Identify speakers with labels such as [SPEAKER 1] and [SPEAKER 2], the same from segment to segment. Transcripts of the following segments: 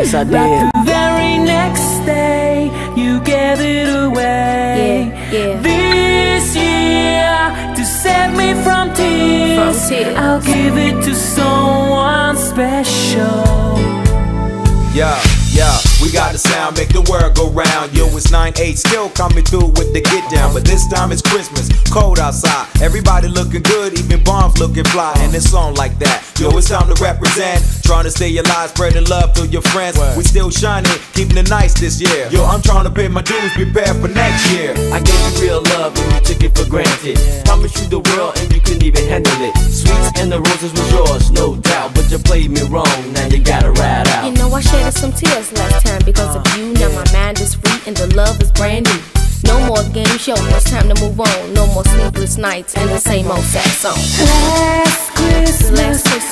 [SPEAKER 1] Yes, I did.
[SPEAKER 2] Like the very next day, you gave it away.
[SPEAKER 3] Yeah, yeah.
[SPEAKER 2] This year, to save me from tears,
[SPEAKER 3] from tears,
[SPEAKER 2] I'll give it to someone special.
[SPEAKER 4] Yeah we got the sound, make the world go round. Yo, it's 9-8, still coming through with the get down. But this time it's Christmas, cold outside. Everybody looking good, even bombs looking fly. And it's on like that. Yo, it's time to represent. Trying to stay alive, spreading love through your friends. We still shining, keeping it nice this year. Yo, I'm trying to pay my dues, prepare for next year.
[SPEAKER 1] I gave you real love and you took it for granted. Promised you the world and you couldn't even handle it. Sweets and the roses was yours, no doubt. But you played me wrong, now you gotta ride out.
[SPEAKER 3] You know I shedded some tears last and the love is brand new. No more game show, it's time to move on. No more sleepless nights and the same old sad song.
[SPEAKER 2] Last Christmas,
[SPEAKER 3] Last Christmas.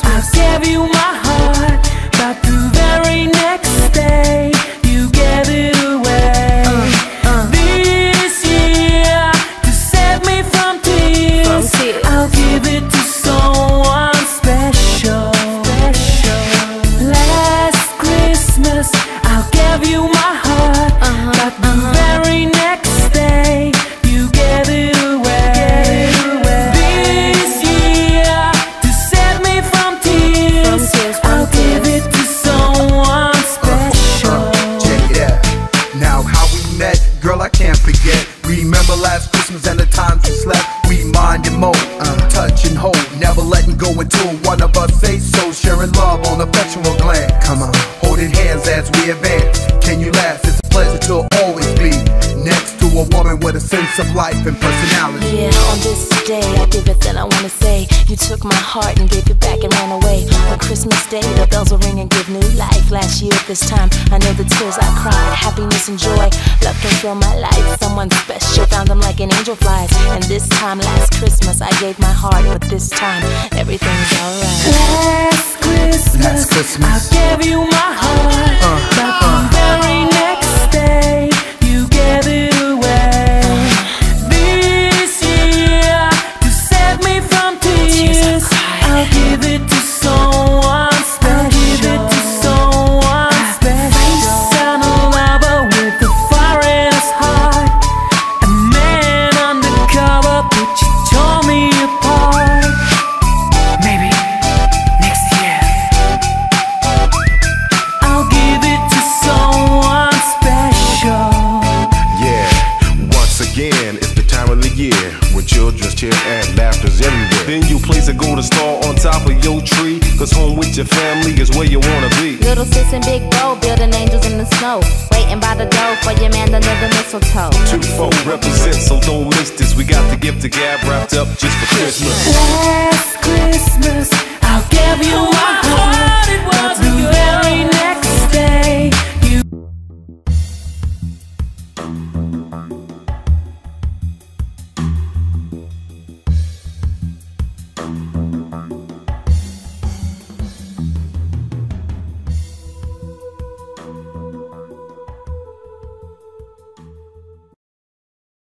[SPEAKER 5] Until one of us say so. Sharing love on a affectional glance. Come on, holding hands as we advance. Can you next to a woman with a sense of life and personality.
[SPEAKER 6] Yeah, on this day, I give it that I wanna say. You took my heart and gave it back and ran away. On Christmas Day, the bells will ring and give new life. Last year at this time, I know the tears I cried, happiness and joy. Love can fill my life. Someone special found them like an angel flies. And this time, last Christmas, I gave my heart, but this time, everything's alright.
[SPEAKER 2] Last Christmas,
[SPEAKER 5] Last Christmas.
[SPEAKER 2] I gave you my heart, but year
[SPEAKER 7] when children's tears and laughter's everywhere. Then you place a golden star on top of your tree, cause home with your family is where you wanna be.
[SPEAKER 6] Little sis and big bro building angels in the snow. Waiting by the door for your man under the mistletoe.
[SPEAKER 7] Two four represent, so don't miss this. We got the gift to gab wrapped up just for Christmas.